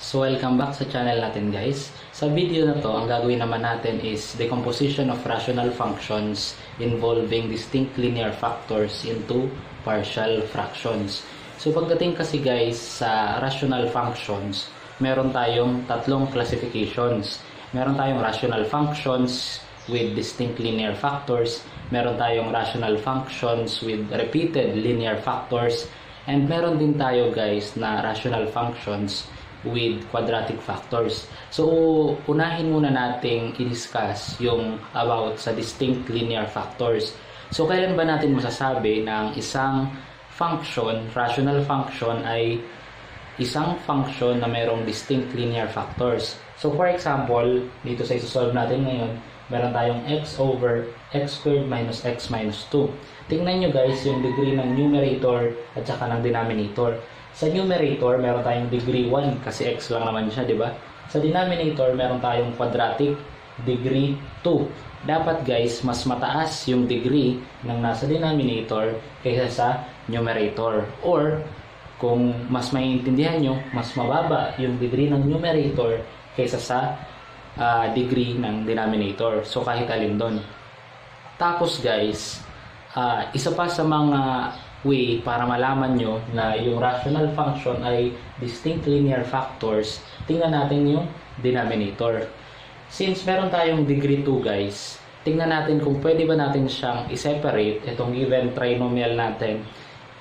So welcome back sa channel natin guys. Sa video na to, ang gagawin naman natin is decomposition of rational functions involving distinct linear factors into partial fractions. So pagdating kasi guys sa rational functions, meron tayong tatlong classifications. Meron tayong rational functions with distinct linear factors, meron tayong rational functions with repeated linear factors, and meron din tayo guys na rational functions with quadratic factors. So, unahin muna nating i-discuss yung about sa distinct linear factors. So, kailan ba natin masasabi ang isang function, rational function ay isang function na mayroong distinct linear factors. So, for example, dito sa isosolve natin ngayon, meron tayong x over x squared minus x minus 2. Tingnan nyo guys yung degree ng numerator at saka ng denominator. Sa numerator, meron tayong degree 1 kasi x lang naman siya, di ba? Sa denominator, meron tayong quadratic degree 2. Dapat guys, mas mataas yung degree ng nasa denominator kaysa sa numerator. Or, kung mas maiintindihan nyo, mas mababa yung degree ng numerator kaysa sa uh, degree ng denominator. So, kahit alin doon. Tapos guys, uh, isa pa sa mga way para malaman nyo na yung rational function ay distinct linear factors, tingnan natin yung denominator. Since meron tayong degree 2 guys, tingnan natin kung pwede ba natin siyang i-separate itong given trinomial natin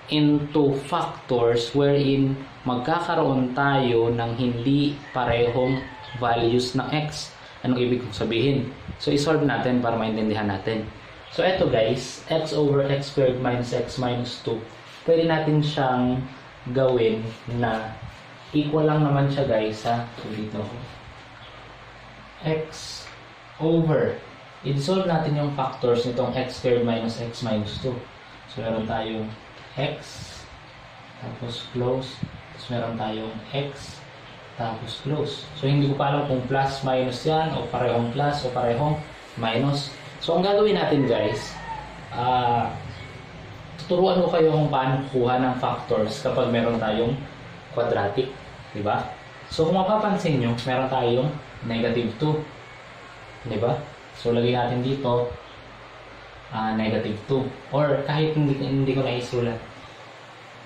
into factors wherein magkakaroon tayo ng hindi parehong values ng x. Anong ibig kong sabihin? So, isolve natin para maintindihan natin. So, eto guys, x over x squared minus x minus 2. Pwede natin siyang gawin na equal lang naman siya guys ha. Dito ako. x over. I-dissolve natin yung factors nitong x squared minus x minus 2. So, meron tayong x, tapos close, tapos meron tayong x, tapos close. So, hindi ko pa alam kung plus minus yan, o parehong plus, o parehong minus. So, ang gagawin natin guys, uh, tuturuan ko kayo kung paano kuha ng factors kapag meron tayong quadratic. Di ba? So, kung mapapansin nyo, meron tayong negative 2. Di ba? So, lagay natin dito uh, negative 2. Or kahit hindi, hindi ko naisulat.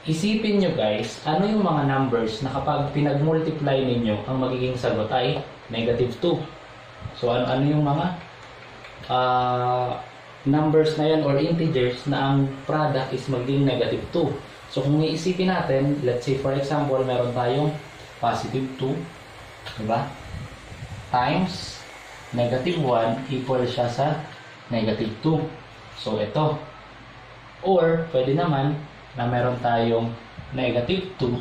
Isipin nyo guys, ano yung mga numbers na kapag pinag-multiply ninyo, ang magiging sagot ay negative 2. So, ano, ano yung mga uh, numbers na yan or integers na ang product is maging negative 2. So kung iisipin natin, let's say for example, meron tayong positive 2, diba? Times negative 1 equal siya sa negative 2. So ito. Or pwede naman na meron tayong negative 2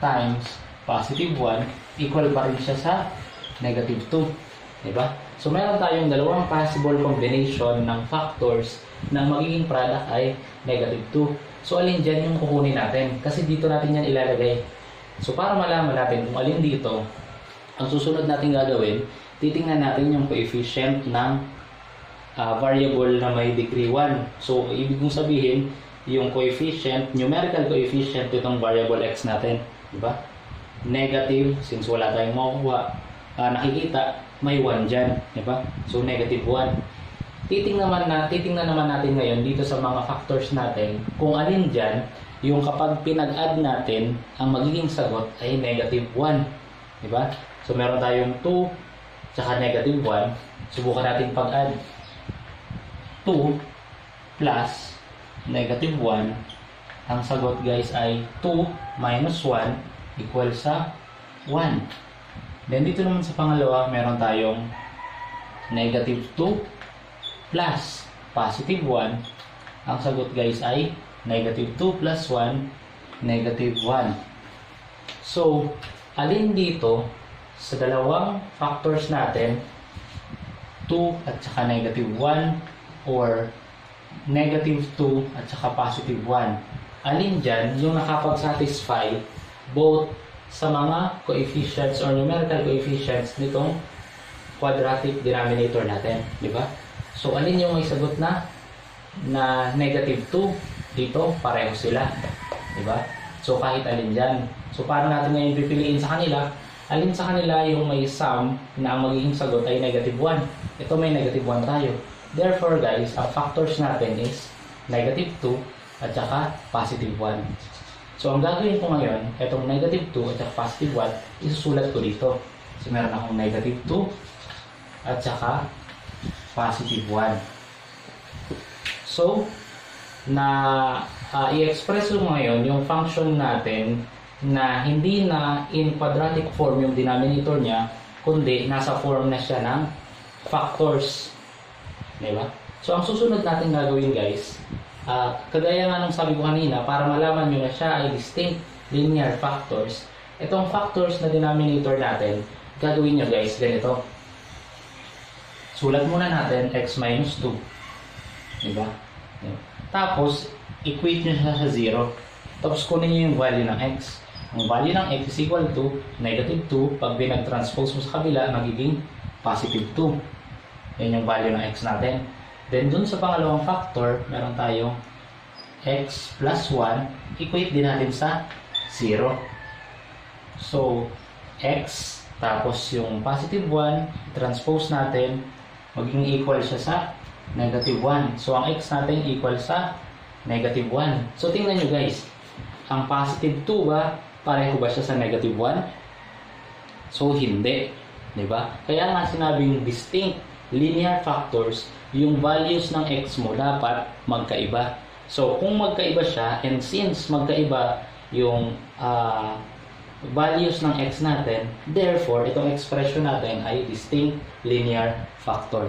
times positive 1 equal pa rin siya sa negative 2. Diba? So meron tayong dalawang possible combination ng factors na magiging product ay negative 2. So alin dyan yung kukunin natin? Kasi dito natin yan ilalagay. So para malaman natin kung alin dito, ang susunod natin gagawin, titingnan natin yung coefficient ng uh, variable na may degree 1. So ibig kong sabihin, yung coefficient, numerical coefficient itong variable x natin. Diba? Negative, since wala tayong makukuha, uh, nakikita, may 1 dyan. Di ba? So, negative 1. Titingnan naman, na, titingnan naman natin ngayon dito sa mga factors natin kung alin dyan yung kapag pinag-add natin, ang magiging sagot ay negative 1. Di ba? So, meron tayong 2 tsaka negative 1. Subukan natin pag-add. 2 plus negative 1. Ang sagot guys ay 2 minus 1 equal sa 1. Then dito naman sa pangalawa, meron tayong negative 2 plus positive 1. Ang sagot guys ay negative 2 plus 1, negative 1. So, alin dito sa dalawang factors natin, 2 at saka negative 1 or negative 2 at saka positive 1. Alin dyan yung nakapag-satisfy both sa mga coefficients or numerical coefficients nitong quadratic denominator natin, di ba? So, alin yung may sagot na na negative 2 dito, pareho sila, di ba? So, kahit alin dyan. So, paano natin ngayon pipiliin sa kanila? Alin sa kanila yung may sum na ang magiging sagot ay negative 1. Ito may negative 1 tayo. Therefore, guys, ang factors natin is negative 2 at saka positive 1. So, ang gagawin ko ngayon, itong negative 2 at saka positive 1, isusulat ko dito. So, meron akong negative 2 at saka positive 1. So, na uh, i-express ko ngayon yung function natin na hindi na in quadratic form yung denominator niya, kundi nasa form na siya ng factors. Di ba? So, ang susunod natin gagawin guys, uh, kagaya nga nung sabi ko kanina, para malaman nyo na siya ay distinct linear factors, itong factors na denominator natin, gagawin nyo guys, ganito. Sulat muna natin x minus 2. Diba? Tapos, equate nyo siya sa 0. Tapos, kunin nyo yung value ng x. Ang value ng x is equal to negative 2. Pag binag-transpose mo sa kabila, magiging positive 2. Yan yung value ng x natin. Then, dun sa pangalawang factor, meron tayong x plus 1. Equate din natin sa 0. So, x tapos yung positive 1, transpose natin, magiging equal siya sa negative 1. So, ang x natin equal sa negative 1. So, tingnan nyo guys. Ang positive 2 ba, pareho ba siya sa negative 1? So, hindi. ba? Diba? Kaya nga sinabing distinct linear factors, yung values ng x mo dapat magkaiba. So, kung magkaiba siya, and since magkaiba yung uh, values ng x natin, therefore, itong expression natin ay distinct linear factor.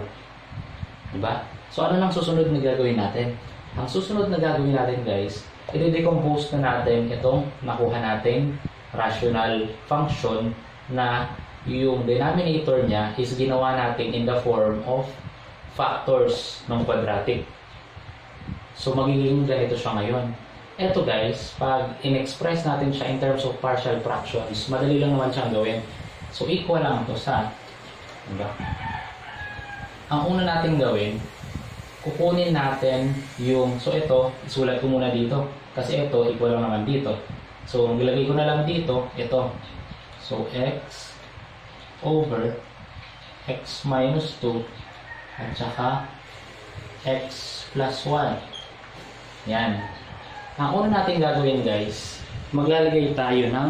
Diba? So, ano nang susunod na gagawin natin? Ang susunod na gagawin natin, guys, i-decompose na natin itong nakuha nating rational function na yung denominator niya is ginawa natin in the form of factors ng quadratic. So, magiging ganito siya ngayon. Ito guys, pag in-express natin siya in terms of partial fractions, madali lang naman siyang gawin. So, equal lang ito sa, diba? ang una natin gawin, kukunin natin yung, so ito, isulat ko muna dito. Kasi ito, equal lang naman dito. So, ang ko na lang dito, ito. So, x over x minus 2 at saka x plus 1. Yan. Ang una natin gagawin guys, maglalagay tayo ng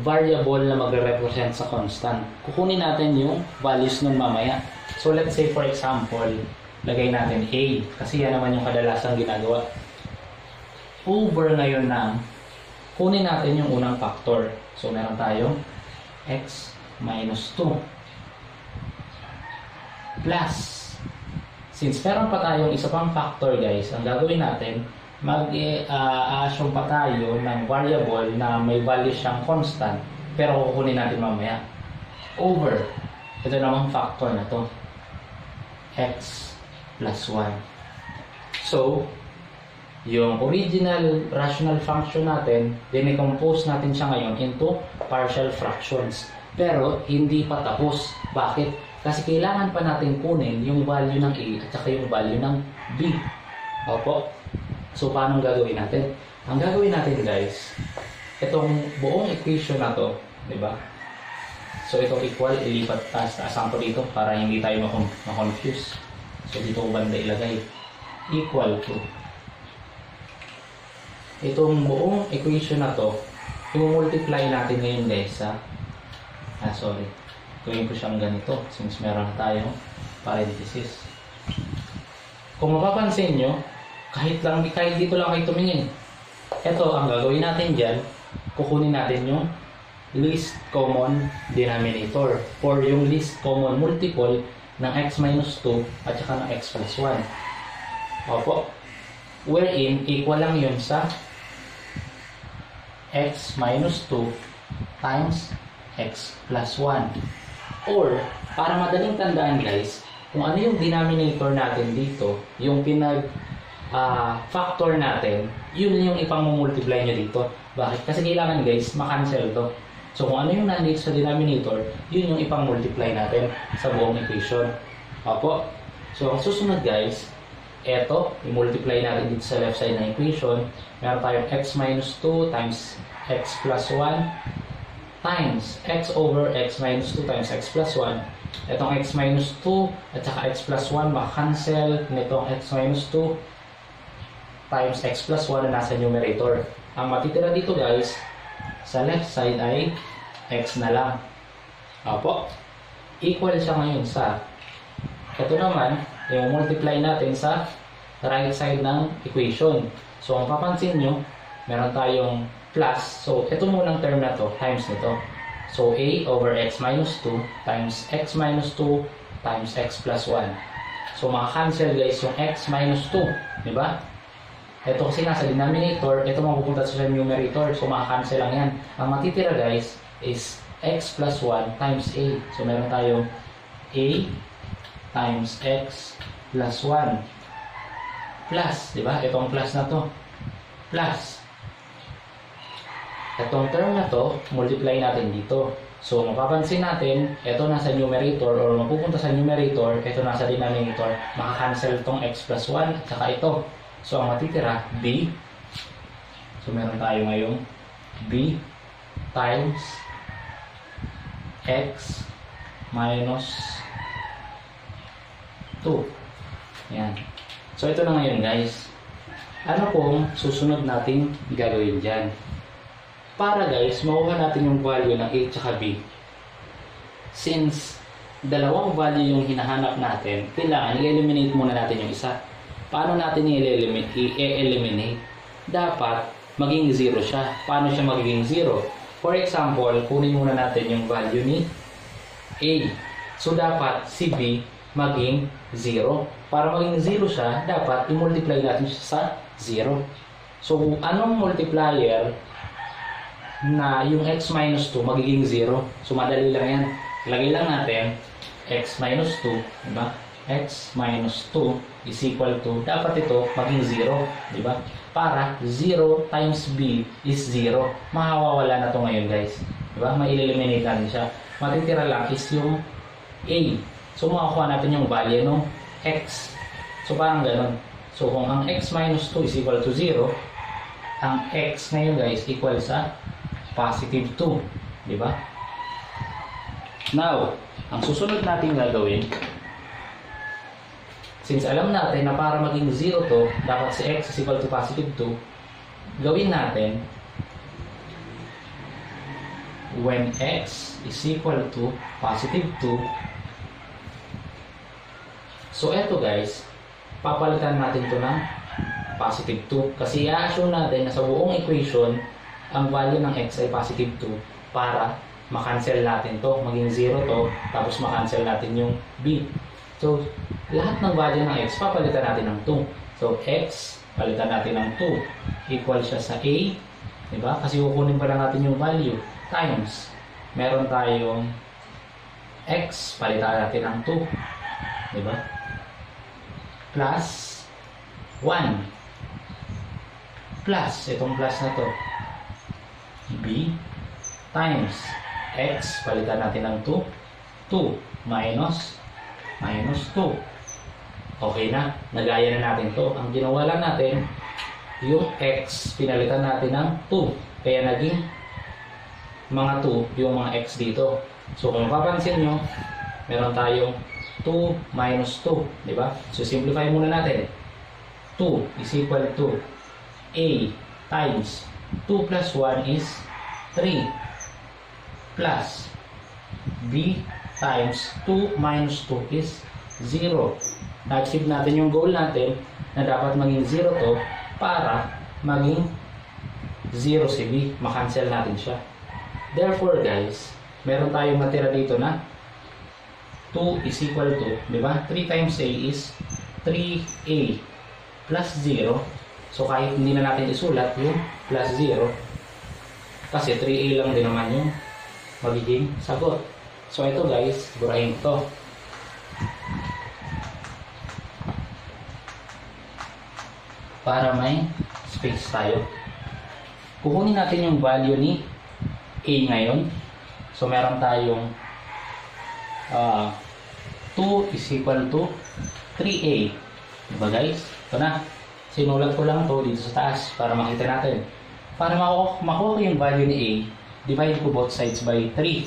variable na magre-represent sa constant. Kukunin natin yung values nun mamaya. So let's say for example, lagay natin A kasi yan naman yung kadalasan ginagawa. Over ngayon ng kunin natin yung unang factor. So meron tayong x minus 2 plus since meron pa tayong isa pang factor guys, ang gagawin natin mag-assume uh, pa tayo ng variable na may value siyang constant pero kukunin natin mamaya. Over. Ito namang factor na to. X plus 1 so yung original rational function natin dinicompose natin siya ngayon into partial fractions pero hindi pa tapos bakit? kasi kailangan pa natin kunin yung value ng a at saka yung value ng b opo So, paano gagawin natin? Ang gagawin natin guys, itong buong equation na to, di ba? So, itong equal, ilipat taas, taasan ko dito para hindi tayo ma-confuse. So, dito ko banda ilagay. Equal to. Itong buong equation na to, i-multiply natin ngayon guys sa, ah sorry, gawin ko siyang ganito since meron na tayong parenthesis. Kung mapapansin nyo, kahit lang, kahit dito lang kayo tumingin. Ito, ang gagawin natin dyan, kukunin natin yung least common denominator or yung least common multiple ng x minus 2 at saka ng x plus 1. Opo. Wherein, equal lang yun sa x minus 2 times x plus 1. Or, para madaling tandaan guys, kung ano yung denominator natin dito, yung pinag uh, factor natin, yun yung ipang-multiply nyo dito. Bakit? Kasi kailangan guys, makancel to. So kung ano yung nandito sa denominator, yun yung ipang-multiply natin sa buong equation. Opo. So ang susunod guys, eto, i-multiply natin dito sa left side ng equation. Meron tayong x minus 2 times x plus 1 times x over x minus 2 times x plus 1. Itong x minus 2 at saka x plus 1 makancel nitong x minus 2 times x plus 1 na nasa numerator. Ang matitira dito guys, sa left side ay x na lang. Opo. Equal siya ngayon sa ito naman, yung multiply natin sa right side ng equation. So, ang papansin nyo, meron tayong plus. So, ito munang term na to, times nito. So, a over x minus 2 times x minus 2 times x plus 1. So, maka-cancel guys yung x minus 2. Di ba? Ito kasi nasa denominator, ito mapupunta sa numerator. So, maka-cancel lang yan. Ang matitira guys is x plus 1 times a. So, meron tayong a times x plus 1 plus, di ba? Itong plus na to. Plus. Itong term na to, multiply natin dito. So, mapapansin natin, ito nasa numerator or mapupunta sa numerator, ito nasa denominator, makakancel itong x plus 1 at saka ito. So, ang matitira, b. So, meron tayo ngayong b times x minus 2. Yan. So, ito na ngayon guys. Ano pong susunod natin gagawin dyan? Para guys, makuha natin yung value ng A at B. Since dalawang value yung hinahanap natin, kailangan i-eliminate muna natin yung isa. Paano natin i-eliminate? Dapat maging 0 siya. Paano siya magiging 0? For example, kunin muna natin yung value ni A. So, dapat si B maging 0. Para maging 0 siya, dapat i-multiply natin siya sa 0. So, anong multiplier na yung x minus 2 magiging 0? So, madali lang yan. Lagay lang natin x minus 2, diba? x minus 2 is equal to, dapat ito maging 0, diba? Para 0 times b is 0. Makawawala na to ngayon, guys. Diba? May-eliminate natin siya. Matitira lang is yung a. So, makakuha natin yung value ng x. So, parang ganun. So, kung ang x minus 2 is equal to 0, ang x ngayon guys equal sa positive 2. Di ba? Now, ang susunod natin gagawin, since alam natin na para maging 0 to, dapat si x is equal to positive 2, gawin natin when x is equal to positive 2, So, eto guys, papalitan natin to ng positive 2. Kasi i-assume natin na sa buong equation, ang value ng x ay positive 2 para makancel natin to, maging 0 to, tapos makancel natin yung b. So, lahat ng value ng x, papalitan natin ng 2. So, x, palitan natin ng 2, equal siya sa a, di ba? Kasi kukunin pa lang natin yung value, times, meron tayong x, palitan natin ng 2, di ba? Plus 1 plus itong plus na to b times x. Palitan natin ng 2 2 minus minus 2 okay na. Nagaya na natin to. Ang ginawa lang natin yung x pinalitan natin ng 2 kaya naging mga 2 yung mga x dito. So kung mapapansin nyo meron tayong 2 minus 2, di ba? So, simplify muna natin. 2 is equal to A times 2 plus 1 is 3 plus B times 2 minus 2 is 0. Na-achieve natin yung goal natin na dapat maging 0 to para maging 0 si B. Makancel natin siya. Therefore guys, meron tayong natira dito na 2 is equal to, di ba? 3 times A is 3A plus 0. So, kahit hindi na natin isulat yung plus 0, kasi 3A lang din naman yung magiging sagot. So, ito guys, burahin to. Para may space tayo. Kukunin natin yung value ni A ngayon. So, meron tayong uh, 2 is equal to 3a. Diba guys? Ito na. Sinulat ko lang to dito sa taas para makita natin. Para makuha, makuha ko yung value ni A, divide ko both sides by 3.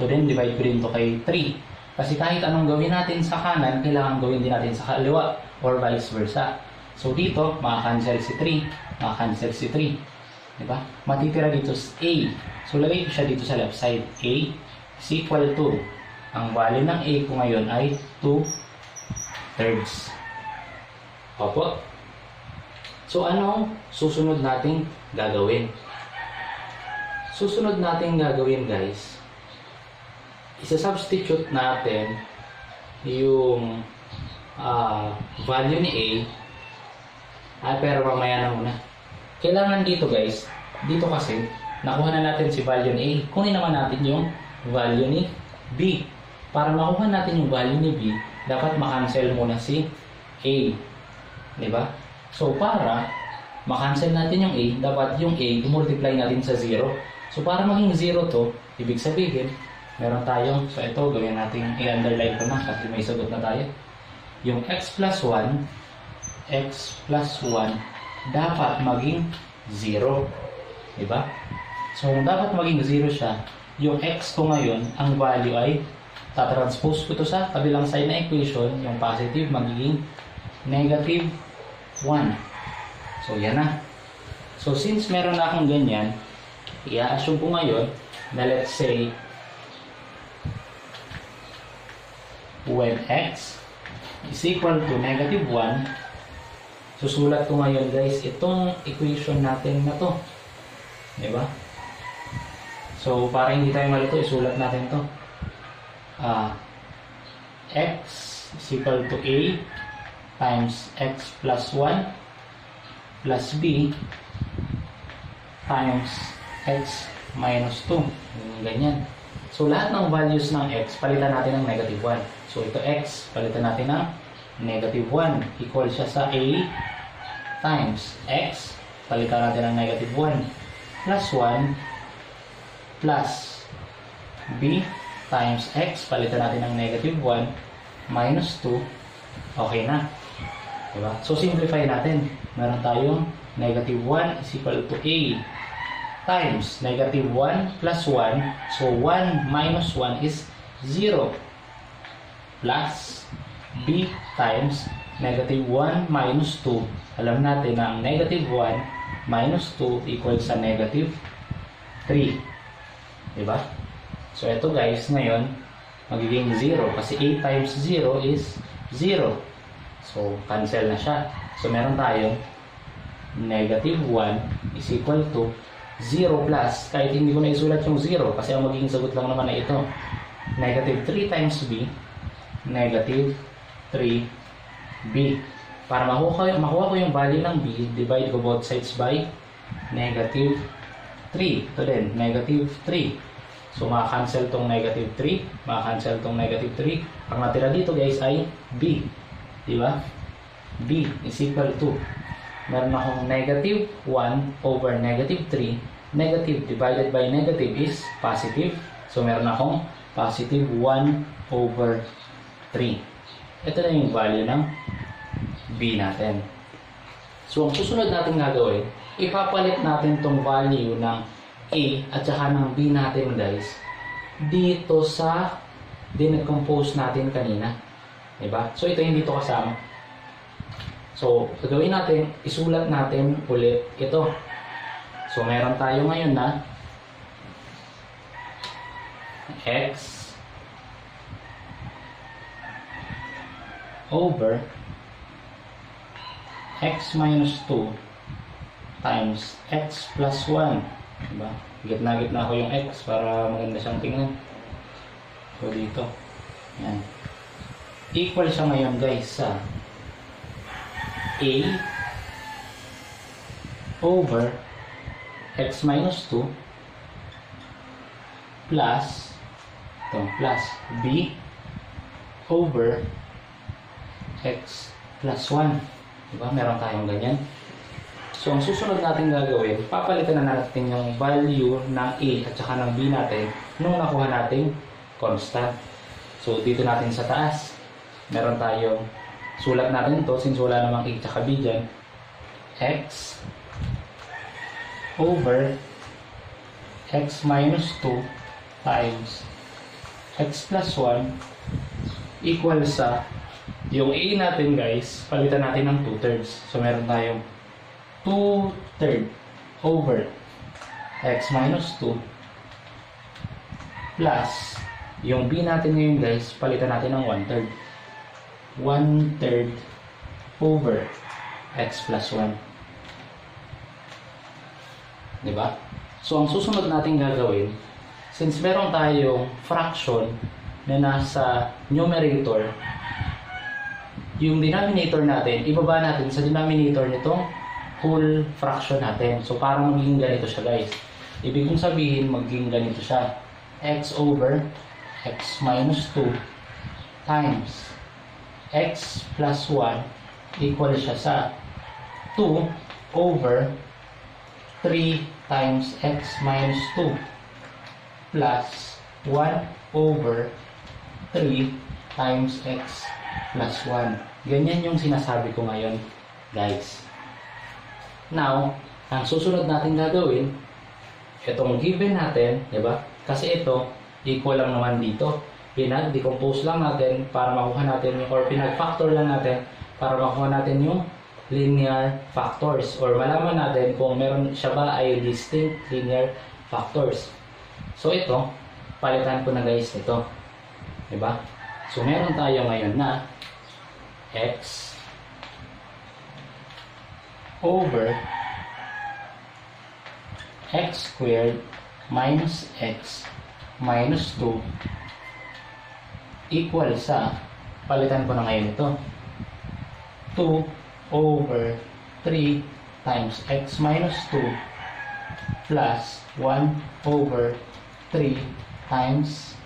So then, divide ko rin to kay 3. Kasi kahit anong gawin natin sa kanan, kailangan gawin din natin sa kaliwa or vice versa. So dito, makakancel si 3, makakancel si 3. Diba? Matitira dito sa A. So lagay ko siya dito sa left side. A is equal to, ang value ng A ko ngayon ay 2 thirds. Opo. So ano susunod nating gagawin? Susunod nating gagawin guys, isa-substitute natin yung ah, value ni A ah, pero mamaya na muna. Kailangan dito guys, dito kasi, nakuha na natin si value ni A. Kunin naman natin yung value ni B. Para makuha natin yung value ni B, dapat makancel muna si A. Di ba? So, para makancel natin yung A, dapat yung A, i-multiply natin sa 0. So, para maging 0 to, ibig sabihin, meron tayong, so ito, gawin natin, i-underline ko na kasi may sagot na tayo. Yung x plus 1, x plus 1, dapat maging 0. Diba? So, kung dapat maging 0 siya, yung x ko ngayon, ang value ay tatranspose ko to sa kabilang side na equation, yung positive magiging negative 1. So, yan na. So, since meron na akong ganyan, i-assume ko ngayon na let's say when x is equal to negative 1, susulat ko ngayon guys itong equation natin na to. Di ba? So, para hindi tayo malito, isulat natin to. Ah, x is equal to a times x plus 1 plus b times x minus 2. Yung Ganyan. So, lahat ng values ng x, palitan natin ng negative 1. So, ito x, palitan natin ng negative 1. Equal siya sa a times x, palitan natin ng negative 1. Plus 1 plus b times x, palitan natin ng negative 1 minus 2. Okay na. Diba? So, simplify natin. Meron tayong negative 1 is equal to a times negative 1 plus 1. So, 1 minus 1 is 0 plus b times negative 1 minus 2. Alam natin na ang negative 1 minus 2 equals sa negative 3. Diba? So, ito guys, ngayon, magiging 0 kasi 8 times 0 is 0. So, cancel na siya. So, meron tayong negative 1 is equal to 0 plus, kahit hindi ko na isulat yung 0 kasi ang magiging sagot lang naman ay ito. Negative 3 times b, negative 3b. Para makuha, makuha ko yung value ng b, divide ko both sides by negative 3. Ito din, negative 3. So, makakancel tong negative 3, makakancel tong negative 3. Ang natira dito guys ay b. Di ba? b is equal to meron akong negative 1 over negative 3. Negative divided by negative is positive. So, meron akong positive 1 over 3. Ito na yung value ng b natin. So, ang susunod natin gagawin, ipapalit natin tong value ng a at saka ng b natin guys dito sa dincompose natin kanina. Diba? So, ito yung dito kasama. So, gagawin natin, isulat natin ulit ito. So, meron tayo ngayon na x over x minus 2 times x plus 1. Diba? Gitna-gitna ko yung x para maganda siyang tingnan. So, dito. Yan. Equal siya ngayon guys sa a over x minus 2 plus ito, plus b over x plus 1. Diba? Meron tayong ganyan. So, ang susunod natin gagawin, papalitan na natin yung value ng a at saka ng b natin nung nakuha nating constant. So, dito natin sa taas, meron tayong sulat natin to since wala namang A tsaka B dyan. x over x minus 2 times x plus 1 equal sa yung A natin guys, palitan natin ng 2 thirds. So meron tayong 2 third over x minus 2 plus yung B natin ngayon guys, palitan natin ng 1 third. 1 third over x plus 1. Diba? So, ang susunod natin gagawin, since meron tayong fraction na nasa numerator, yung denominator natin, ibaba natin sa denominator nitong whole fraction natin. So, parang magiging ganito siya, guys. Ibig kong sabihin, magiging ganito siya. x over x minus 2 times x plus 1 equal siya sa 2 over 3 times x minus 2 plus 1 over 3 times x plus 1. Ganyan yung sinasabi ko ngayon, guys. Now, ang susunod natin gagawin, itong given natin, di ba? Kasi ito, equal lang naman dito. Pinag-decompose lang natin para makuha natin yung, or pinag-factor lang natin para makuha natin yung linear factors or malaman natin kung meron siya ba ay distinct linear factors. So ito, palitan ko na guys ito. Diba? So meron tayo ngayon na x over x squared minus x minus 2 equal sa palitan ko na ngayon ito 2 over 3 times x minus 2 plus 1 over 3 times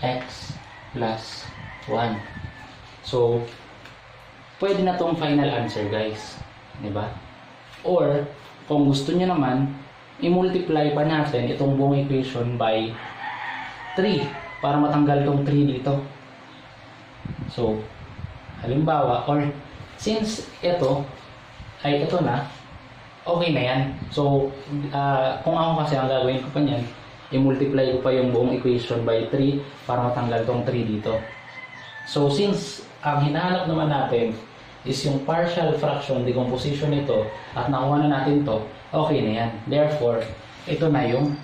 x plus 1. So, pwede na tong final answer guys. Di ba? Or, kung gusto niyo naman, i-multiply pa natin itong buong equation by 3 para matanggal tong 3 dito. So, halimbawa, or since ito ay ito na, okay na yan. So, uh, kung ako kasi ang gagawin ko pa niyan, i-multiply ko pa yung buong equation by 3 para matanggal tong 3 dito. So, since ang hinahanap naman natin is yung partial fraction decomposition nito at nakuha na natin to, okay na yan. Therefore, ito na yung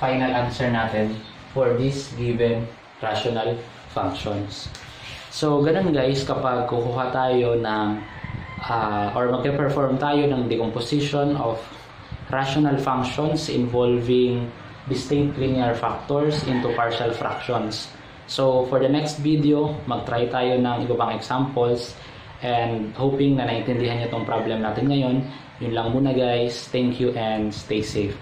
final answer natin for this given rational functions. So, ganun guys, kapag kukuha tayo ng uh, or magpe-perform tayo ng decomposition of rational functions involving distinct linear factors into partial fractions. So, for the next video, mag-try tayo ng iba pang examples and hoping na naintindihan niyo tong problem natin ngayon. Yun lang muna guys. Thank you and stay safe.